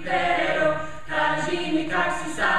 intero, Kazimierz, Kaksisa.